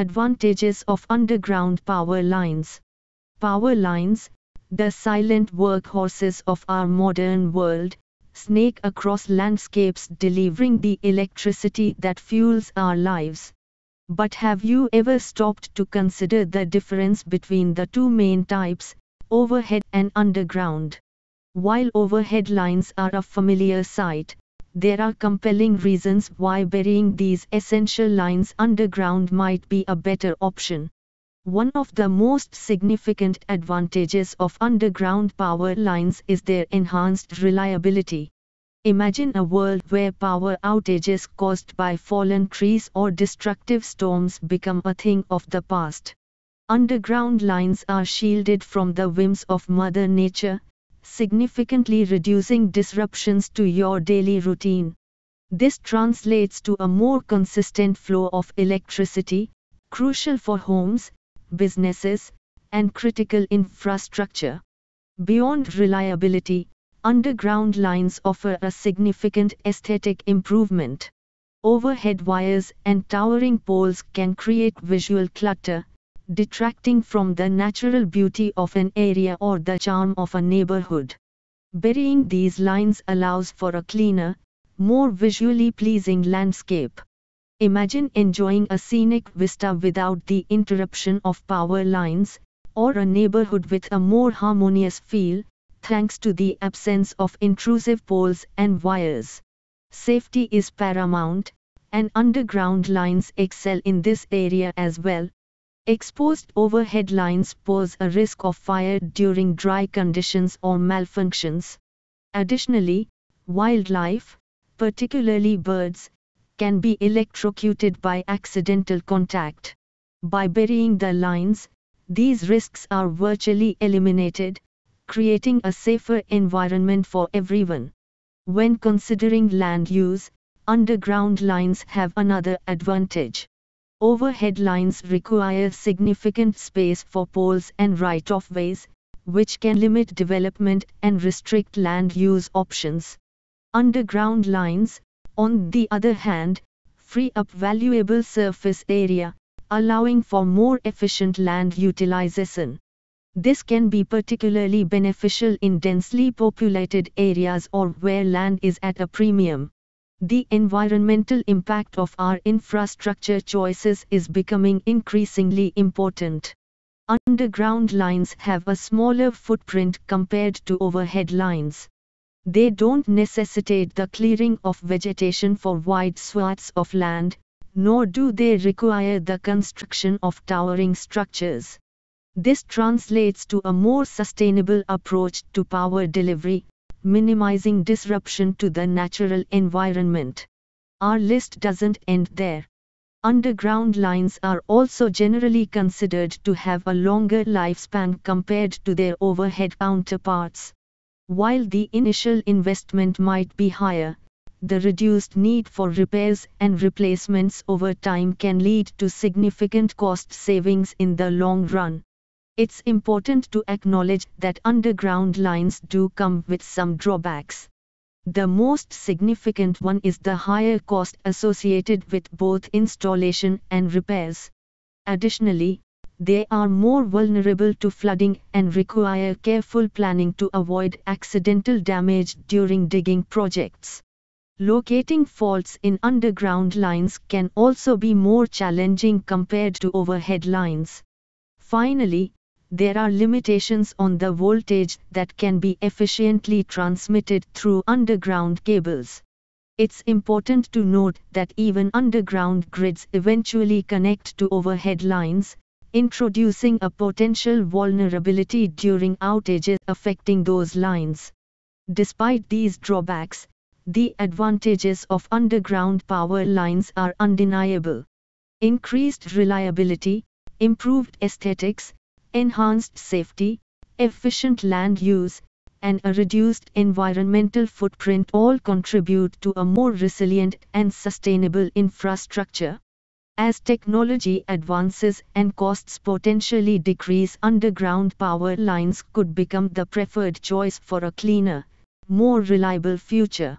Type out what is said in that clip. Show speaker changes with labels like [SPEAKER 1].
[SPEAKER 1] Advantages of underground power lines. Power lines, the silent workhorses of our modern world, snake across landscapes delivering the electricity that fuels our lives. But have you ever stopped to consider the difference between the two main types, overhead and underground? While overhead lines are a familiar sight, there are compelling reasons why burying these essential lines underground might be a better option. One of the most significant advantages of underground power lines is their enhanced reliability. Imagine a world where power outages caused by fallen trees or destructive storms become a thing of the past. Underground lines are shielded from the whims of Mother Nature, significantly reducing disruptions to your daily routine. This translates to a more consistent flow of electricity, crucial for homes, businesses, and critical infrastructure. Beyond reliability, underground lines offer a significant aesthetic improvement. Overhead wires and towering poles can create visual clutter, detracting from the natural beauty of an area or the charm of a neighborhood. Burying these lines allows for a cleaner, more visually pleasing landscape. Imagine enjoying a scenic vista without the interruption of power lines, or a neighborhood with a more harmonious feel, thanks to the absence of intrusive poles and wires. Safety is paramount, and underground lines excel in this area as well, Exposed overhead lines pose a risk of fire during dry conditions or malfunctions. Additionally, wildlife, particularly birds, can be electrocuted by accidental contact. By burying the lines, these risks are virtually eliminated, creating a safer environment for everyone. When considering land use, underground lines have another advantage. Overhead lines require significant space for poles and right-of-ways, which can limit development and restrict land use options. Underground lines, on the other hand, free up valuable surface area, allowing for more efficient land utilization. This can be particularly beneficial in densely populated areas or where land is at a premium. The environmental impact of our infrastructure choices is becoming increasingly important. Underground lines have a smaller footprint compared to overhead lines. They don't necessitate the clearing of vegetation for wide swaths of land, nor do they require the construction of towering structures. This translates to a more sustainable approach to power delivery, minimizing disruption to the natural environment. Our list doesn't end there. Underground lines are also generally considered to have a longer lifespan compared to their overhead counterparts. While the initial investment might be higher, the reduced need for repairs and replacements over time can lead to significant cost savings in the long run. It's important to acknowledge that underground lines do come with some drawbacks. The most significant one is the higher cost associated with both installation and repairs. Additionally, they are more vulnerable to flooding and require careful planning to avoid accidental damage during digging projects. Locating faults in underground lines can also be more challenging compared to overhead lines. Finally, there are limitations on the voltage that can be efficiently transmitted through underground cables. It's important to note that even underground grids eventually connect to overhead lines, introducing a potential vulnerability during outages affecting those lines. Despite these drawbacks, the advantages of underground power lines are undeniable. Increased reliability, improved aesthetics, enhanced safety, efficient land use, and a reduced environmental footprint all contribute to a more resilient and sustainable infrastructure. As technology advances and costs potentially decrease underground power lines could become the preferred choice for a cleaner, more reliable future.